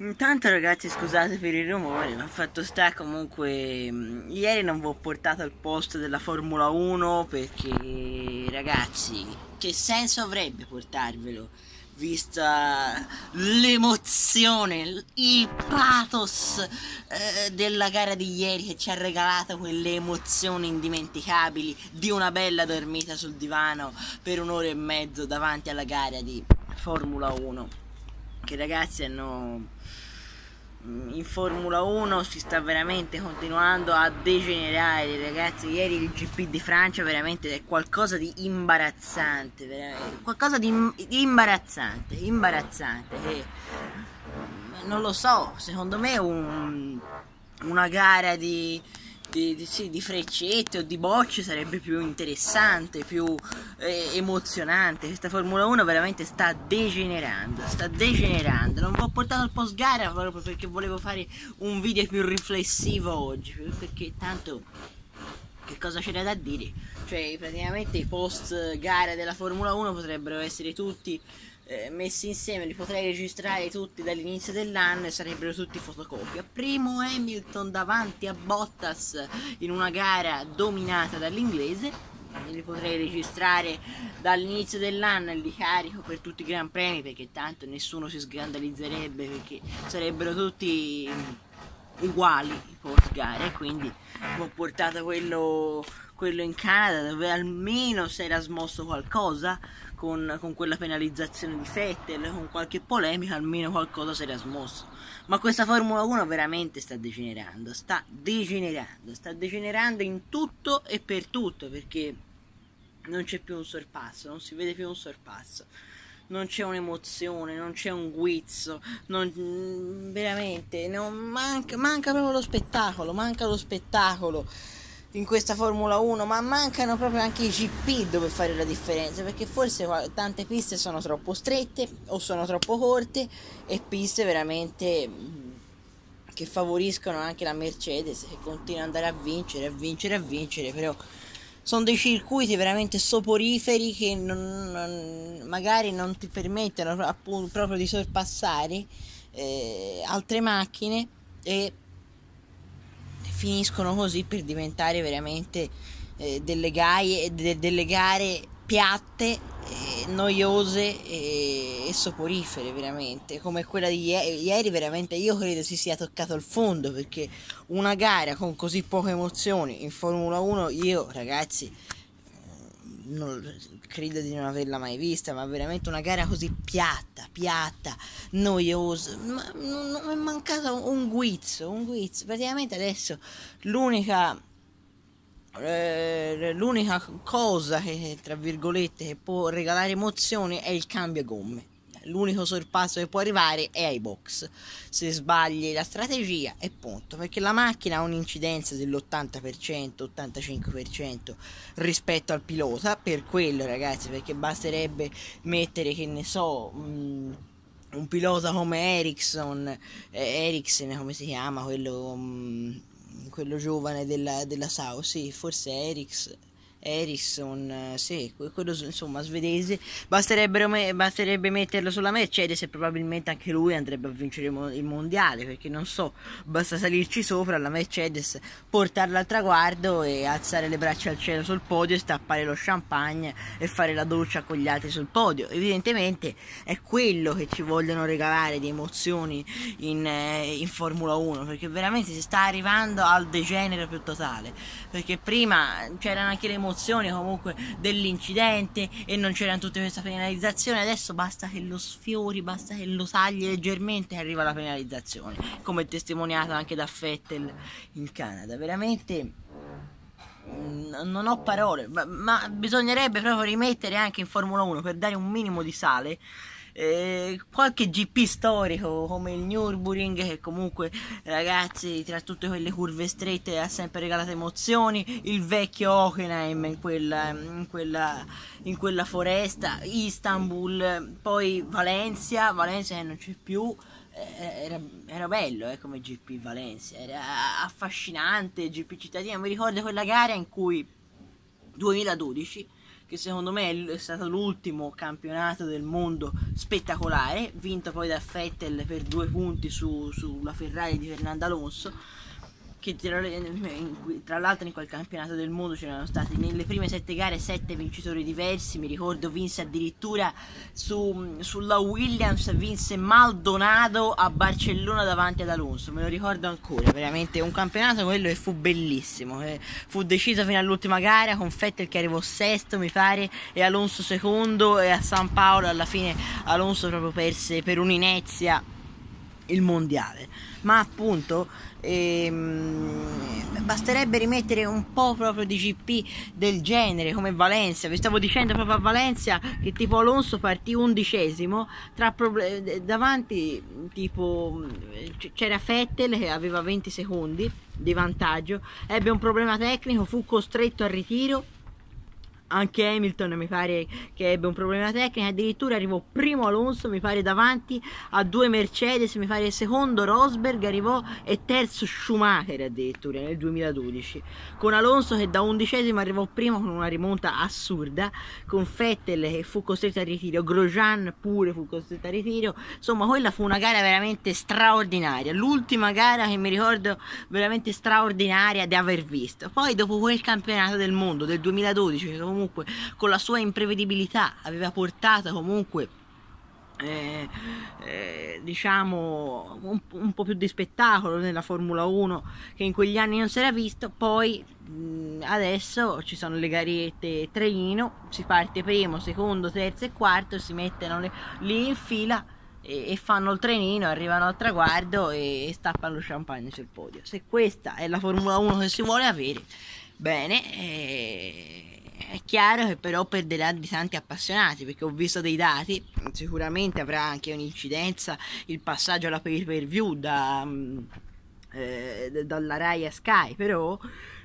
Intanto ragazzi scusate per il rumore, ma fatto sta comunque mh, ieri non vi ho portato al posto della Formula 1 perché ragazzi che senso avrebbe portarvelo vista l'emozione, il pathos eh, della gara di ieri che ci ha regalato quelle emozioni indimenticabili di una bella dormita sul divano per un'ora e mezzo davanti alla gara di Formula 1 che ragazzi hanno in Formula 1 si sta veramente continuando a degenerare. Ragazzi ieri il GP di Francia veramente è qualcosa di imbarazzante qualcosa di, imbarazzante imbarazzante che non lo so secondo me un, una gara di di, di, sì, di freccette o di bocce sarebbe più interessante, più eh, emozionante. Questa Formula 1 veramente sta degenerando, sta degenerando. Non vi ho portato al post gara proprio perché volevo fare un video più riflessivo oggi, perché tanto che cosa c'era da dire? Cioè, praticamente i post gara della Formula 1 potrebbero essere tutti eh, messi insieme li potrei registrare tutti dall'inizio dell'anno e sarebbero tutti fotocopia. Primo Hamilton davanti a Bottas in una gara dominata dall'inglese. Li potrei registrare dall'inizio dell'anno e li carico per tutti i gran premi perché tanto nessuno si scandalizzerebbe perché sarebbero tutti uguali i post gare quindi ho portato quello quello in Canada dove almeno si era smosso qualcosa con, con, quella penalizzazione di Fettel, con qualche polemica, almeno qualcosa si era smosso. Ma questa Formula 1 veramente sta degenerando, sta degenerando, sta degenerando in tutto e per tutto perché non c'è più un sorpasso, non si vede più un sorpasso non c'è un'emozione, non c'è un guizzo, non, veramente non manca, manca proprio lo spettacolo, manca lo spettacolo in questa Formula 1, ma mancano proprio anche i GP dove fare la differenza, perché forse tante piste sono troppo strette o sono troppo corte e piste veramente che favoriscono anche la Mercedes che continua ad andare a vincere, a vincere, a vincere, però sono dei circuiti veramente soporiferi che non, non, magari non ti permettono appunto proprio di sorpassare eh, altre macchine e finiscono così per diventare veramente eh, delle, gaie, de, delle gare piatte, eh, noiose e, e, soporifere veramente, come quella di ieri, veramente io credo si sia toccato il fondo perché una gara con così poche emozioni in Formula 1 io ragazzi non, credo di non averla mai vista, ma veramente una gara così piatta, piatta, noiosa, ma non, è mancato un guizzo, un guizzo, praticamente adesso l'unica eh, l'unica cosa che tra virgolette che può regalare emozioni è il cambio gomme l'unico sorpasso che può arrivare è ai box. Se sbagli la strategia è punto, perché la macchina ha un'incidenza dell'80%, 85% rispetto al pilota, per quello ragazzi, perché basterebbe mettere che ne so... Mh, un pilota come Ericsson, eh, Ericsson come si chiama, quello, mh, quello giovane della, della Sau, sì, forse Ericsson Harrison, eh, sì, quello insomma svedese, me, basterebbe metterlo sulla Mercedes e probabilmente anche lui andrebbe a vincere il mondiale, perché non so, basta salirci sopra la Mercedes, portarla al traguardo e alzare le braccia al cielo sul podio e stappare lo champagne e fare la doccia con gli altri sul podio. Evidentemente è quello che ci vogliono regalare di emozioni in, eh, in Formula 1, perché veramente si sta arrivando al degenero più totale, perché prima c'erano anche le emozioni emozioni comunque dell'incidente e non c'erano tutte queste penalizzazioni. Adesso basta che lo sfiori basta che lo tagli leggermente e arriva la penalizzazione come testimoniato anche da Fettel in Canada. Veramente mm, non ho parole ma, ma bisognerebbe proprio rimettere anche in Formula 1 per dare un minimo di sale eh, qualche GP storico come il Nürburgring che comunque ragazzi tra tutte quelle curve strette ha sempre regalato emozioni. Il vecchio Hockenheim in quella, in quella, in quella foresta. Istanbul poi Valencia. Valencia che non c'è più. Eh, era, era, bello eh, come GP Valencia. Era affascinante GP cittadino. Mi ricordo quella gara in cui 2012 che secondo me è stato l'ultimo campionato del mondo spettacolare, vinto poi da Vettel per due punti su, sulla Ferrari di Fernando Alonso che tra l'altro in quel campionato del mondo c'erano stati. Nelle prime sette gare sette vincitori diversi, mi ricordo vinse addirittura su, sulla Williams, vinse Maldonado a Barcellona davanti ad Alonso, me lo ricordo ancora, veramente un campionato quello che fu bellissimo, eh, fu deciso fino all'ultima gara con Fettel che arrivò sesto mi pare e Alonso secondo e a San Paolo alla fine Alonso proprio perse per un'inezia il mondiale. Ma appunto ehm, basterebbe rimettere un po' proprio di GP del genere come Valencia. Vi stavo dicendo proprio a Valencia che tipo Alonso partì undicesimo tra proble- davanti tipo c'era Fettel che aveva 20 secondi di vantaggio ebbe un problema tecnico fu costretto al ritiro anche Hamilton mi pare che ebbe un problema tecnico addirittura arrivò primo Alonso mi pare davanti a due Mercedes mi pare secondo Rosberg arrivò e terzo Schumacher addirittura nel 2012 con Alonso che da undicesimo arrivò primo con una rimonta assurda con Vettel che fu costretto al ritiro Grosjean pure fu costretto al ritiro. Insomma quella fu una gara veramente straordinaria l'ultima gara che mi ricordo veramente straordinaria di aver visto. Poi dopo quel campionato del mondo del 2012 che comunque comunque con la sua imprevedibilità aveva portato comunque eh, eh, diciamo un, un, po' più di spettacolo nella Formula 1 che in quegli anni non si era visto. Poi mh, adesso ci sono le gariette trenino si parte primo, secondo, terzo e quarto si mettono le, lì in fila e, e, fanno il trenino arrivano al traguardo e, e stappano lo champagne sul podio. Se questa è la Formula 1 che si vuole avere bene eh, è chiaro che però perderà di tanti appassionati perché ho visto dei dati, sicuramente avrà anche un'incidenza il passaggio alla pay per view da, mm, eh, dalla Rai a Sky, però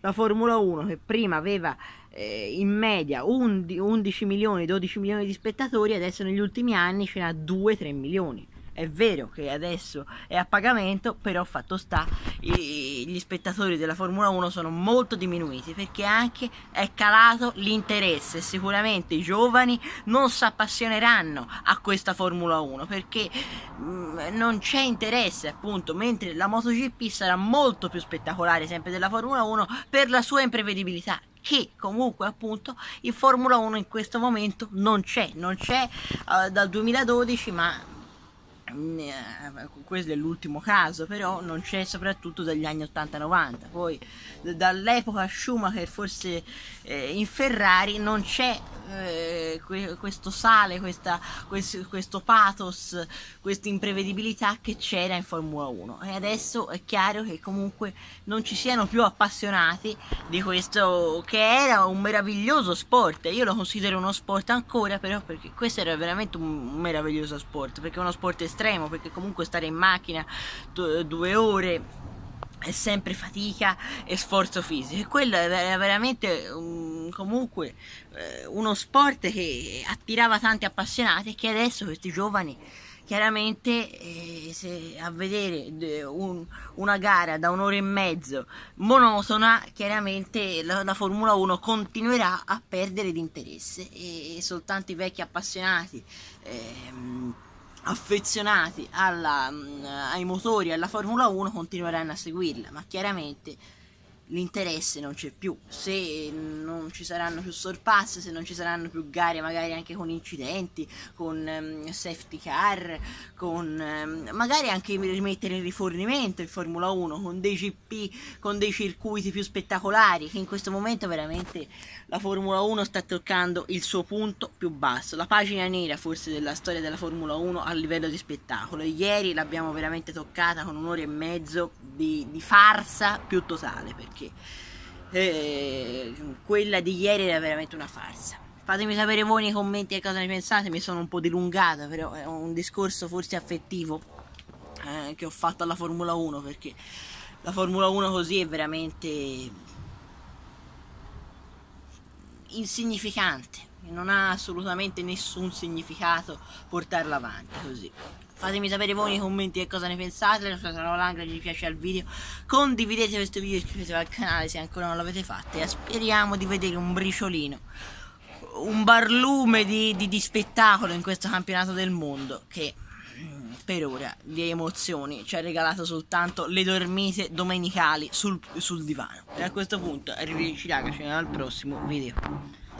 la Formula 1 che prima aveva eh, in media 11 milioni, 12 milioni di spettatori, adesso negli ultimi anni ce n'ha 2-3 milioni è vero che adesso è a pagamento, però fatto sta, i, gli spettatori della Formula 1 sono molto diminuiti perché anche è calato l'interesse. Sicuramente i giovani non si appassioneranno a questa Formula 1 perché mh, mm, non c'è interesse, appunto, mentre la MotoGP sarà molto più spettacolare sempre della Formula 1 per la sua imprevedibilità che comunque appunto in Formula 1 in questo momento non c'è, non c'è uh, dal 2012 ma questo è l'ultimo caso, però non c'è soprattutto dagli anni 80-90. Poi dall'epoca Schumacher, forse eh, in Ferrari, non c'è eh, questo sale, questa, questo, questo pathos, questa imprevedibilità che c'era in Formula 1. E adesso è chiaro che comunque non ci siano più appassionati di questo che era un meraviglioso sport. Io lo considero uno sport ancora, però perché questo era veramente un meraviglioso sport, perché uno sport estremo estremo perché comunque stare in macchina due ore è sempre fatica e sforzo fisico. E quello era veramente comunque eh, uno sport che attirava tanti appassionati e che adesso questi giovani chiaramente eh, se a vedere un, una gara da un'ora e mezzo monotona chiaramente la, la, Formula 1 continuerà a perdere di interesse. E, e soltanto i vecchi appassionati eh, affezionati alla, mm, ai motori alla Formula 1 continueranno a seguirla, ma chiaramente l'interesse non c'è più, se non ci saranno più sorpass, se non ci saranno più gare magari anche con incidenti, con um, safety car, con um, magari anche rimettere in rifornimento il Formula 1 con dei GP, con dei circuiti più spettacolari, che in questo momento veramente la Formula 1 sta toccando il suo punto più basso, la pagina nera forse della storia della Formula 1 a livello di spettacolo. Ieri l'abbiamo veramente toccata con un'ora e mezzo di, di farsa più totale perché perché eh, quella di ieri era veramente una farsa. Fatemi sapere voi nei commenti che cosa ne pensate, mi sono un po' dilungata, però è un discorso forse affettivo eh, che ho fatto alla Formula 1 perché la Formula 1 così è veramente insignificante, non ha assolutamente nessun significato portarla avanti così. Fatemi sapere voi nei commenti che cosa ne pensate, una like, se vi piace il video, condividete questo video, iscrivetevi al canale se ancora non l'avete fatto e speriamo di vedere un briciolino un barlume di, di, di spettacolo in questo campionato del mondo che mm, per ora di emozioni ci ha regalato soltanto le dormite domenicali sul, sul divano. E a questo punto arrivederci ragazzi al prossimo video.